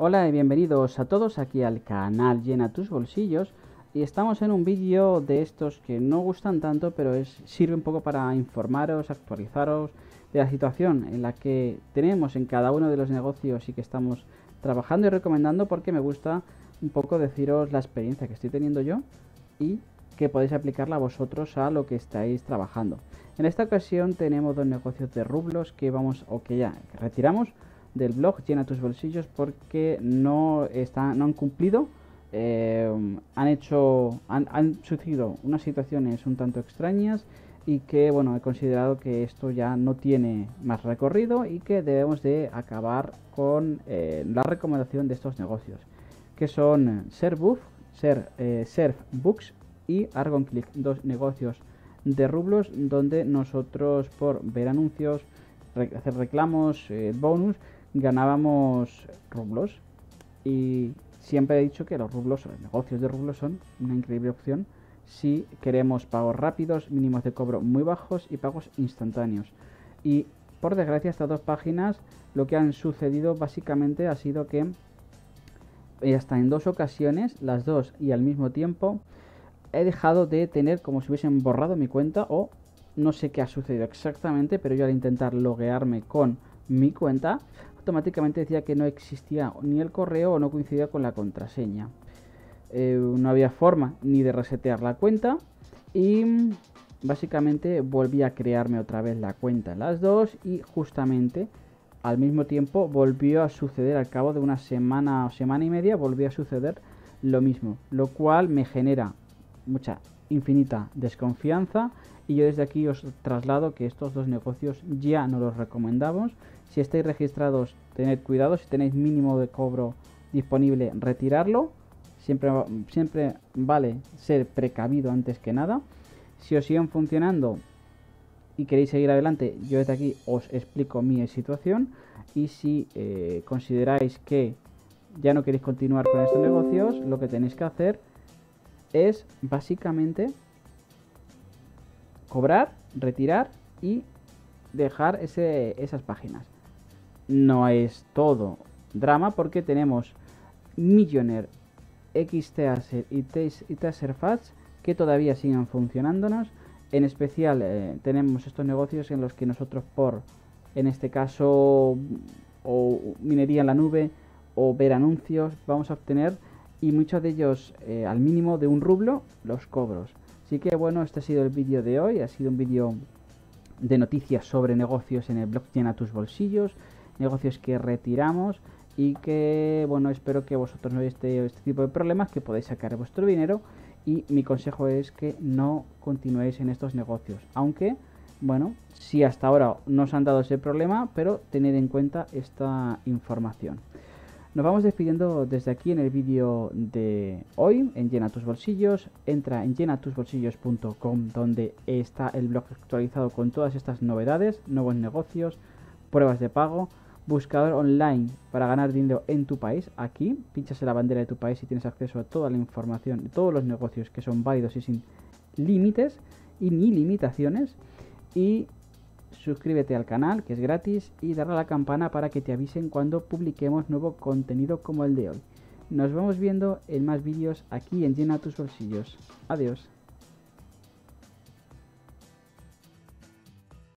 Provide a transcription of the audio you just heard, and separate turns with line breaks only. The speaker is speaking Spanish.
Hola y bienvenidos a todos aquí al canal Llena tus bolsillos y estamos en un vídeo de estos que no gustan tanto pero sirve un poco para informaros, actualizaros de la situación en la que tenemos en cada uno de los negocios y que estamos trabajando y recomendando porque me gusta un poco deciros la experiencia que estoy teniendo yo y que podéis aplicarla vosotros a lo que estáis trabajando. En esta ocasión tenemos dos negocios de rublos que vamos o que ya retiramos del blog llena tus bolsillos porque no están no han cumplido eh, han hecho han, han sucedido unas situaciones un tanto extrañas y que bueno he considerado que esto ya no tiene más recorrido y que debemos de acabar con eh, la recomendación de estos negocios que son Serbuff, Ser, eh, Books y Argon Click, dos negocios de rublos donde nosotros por ver anuncios, hacer reclamos, eh, bonus, ganábamos rublos. Y siempre he dicho que los rublos, los negocios de rublos son una increíble opción si queremos pagos rápidos, mínimos de cobro muy bajos y pagos instantáneos. Y por desgracia estas dos páginas lo que han sucedido básicamente ha sido que hasta en dos ocasiones, las dos y al mismo tiempo, he dejado de tener como si hubiesen borrado mi cuenta o no sé qué ha sucedido exactamente, pero yo al intentar loguearme con mi cuenta, automáticamente decía que no existía ni el correo o no coincidía con la contraseña. Eh, no había forma ni de resetear la cuenta y básicamente volví a crearme otra vez la cuenta en las dos y justamente al mismo tiempo volvió a suceder al cabo de una semana o semana y media volvió a suceder lo mismo, lo cual me genera mucha infinita desconfianza y yo desde aquí os traslado que estos dos negocios ya no los recomendamos. Si estáis registrados, tened cuidado, si tenéis mínimo de cobro disponible, retirarlo. Siempre, siempre vale ser precavido antes que nada. Si os siguen funcionando y queréis seguir adelante, yo desde aquí os explico mi situación. Y si eh, consideráis que ya no queréis continuar con estos negocios, lo que tenéis que hacer es básicamente cobrar, retirar y dejar esas páginas. No es todo drama porque tenemos Millionaire, XTaser y, y Taserfats que todavía siguen funcionándonos. En especial eh, tenemos estos negocios en los que nosotros por, en este caso, o minería en la nube o ver anuncios, vamos a obtener y muchos de ellos eh, al mínimo de un rublo los cobros. Así que bueno, este ha sido el vídeo de hoy, ha sido un vídeo de noticias sobre negocios en el blockchain a tus bolsillos, negocios que retiramos y que bueno, espero que vosotros no veáis este, tipo de problemas, que podáis sacar vuestro dinero y mi consejo es que no continuéis en estos negocios, aunque bueno, si hasta ahora no os han dado ese problema, pero tened en cuenta esta información. Nos vamos despidiendo desde aquí en el vídeo de hoy en Llena tus bolsillos. Entra en llenatusbolsillos.com donde está el blog actualizado con todas estas novedades, nuevos negocios, pruebas de pago, buscador online para ganar dinero en tu país. Aquí pinchas en la bandera de tu país y tienes acceso a toda la información, todos los negocios que son válidos y sin límites y ni limitaciones. Y suscríbete al canal que es gratis y darle a la campana para que te avisen cuando publiquemos nuevo contenido como el de hoy. Nos vemos viendo en más vídeos aquí en Llena tus bolsillos. Adiós.